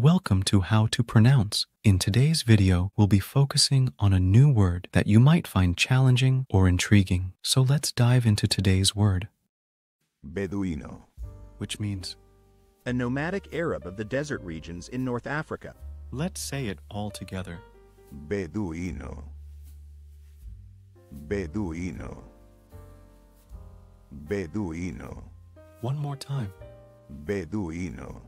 Welcome to How to Pronounce. In today's video, we'll be focusing on a new word that you might find challenging or intriguing. So let's dive into today's word, Beduino. which means a nomadic Arab of the desert regions in North Africa. let's say it all together. Beduino. Beduino. Beduino. One more time. Beduino.